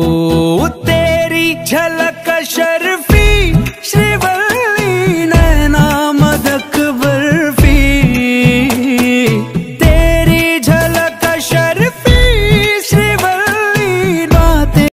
ओ तेरी झलक